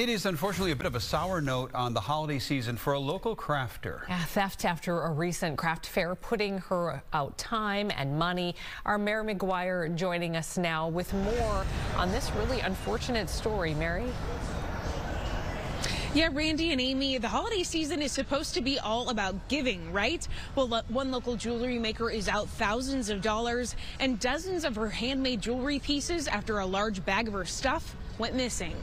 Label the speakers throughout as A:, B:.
A: It is unfortunately a bit of a sour note on the holiday season for a local crafter.
B: Yeah, theft after a recent craft fair putting her out time and money. Our Mary McGuire joining us now with more on this really unfortunate story. Mary?
C: Yeah, Randy and Amy, the holiday season is supposed to be all about giving, right? Well, one local jewelry maker is out thousands of dollars and dozens of her handmade jewelry pieces after a large bag of her stuff went missing.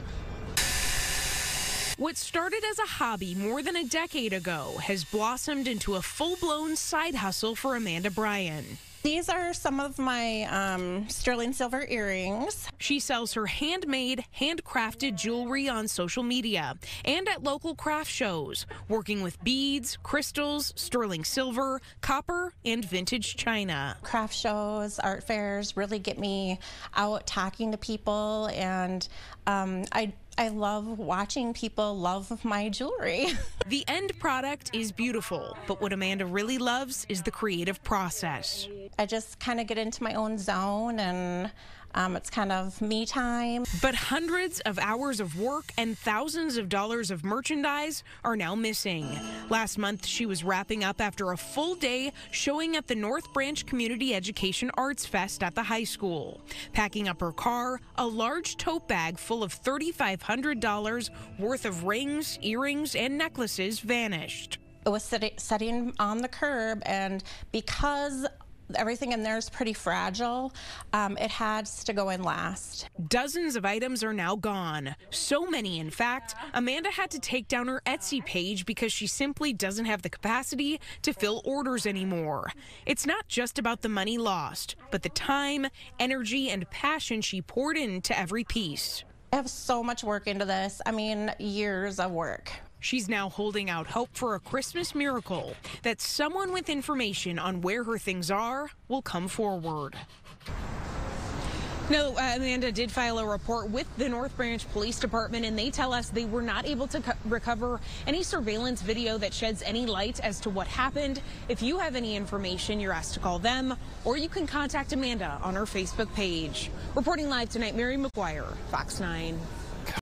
C: What started as a hobby more than a decade ago has blossomed into a full blown side hustle for Amanda Bryan.
D: These are some of my um, sterling silver earrings.
C: She sells her handmade, handcrafted jewelry on social media and at local craft shows, working with beads, crystals, sterling silver, copper, and vintage china.
D: Craft shows, art fairs really get me out talking to people, and um, I I love watching people love my jewelry.
C: the end product is beautiful, but what Amanda really loves is the creative process.
D: I just kind of get into my own zone and um, it's kind of me time.
C: But hundreds of hours of work and thousands of dollars of merchandise are now missing. Last month, she was wrapping up after a full day showing at the North Branch Community Education Arts Fest at the high school. Packing up her car, a large tote bag full of $3,500 worth of rings, earrings, and necklaces vanished.
D: It was sitting on the curb, and because everything in there is pretty fragile. Um, it has to go in last.
C: Dozens of items are now gone. So many, in fact, Amanda had to take down her Etsy page because she simply doesn't have the capacity to fill orders anymore. It's not just about the money lost, but the time, energy, and passion she poured into every piece.
D: I have so much work into this. I mean, years of work.
C: She's now holding out hope for a Christmas miracle that someone with information on where her things are will come forward. No, uh, Amanda did file a report with the North Branch Police Department, and they tell us they were not able to recover any surveillance video that sheds any light as to what happened. If you have any information, you're asked to call them, or you can contact Amanda on her Facebook page. Reporting live tonight, Mary McGuire, Fox 9.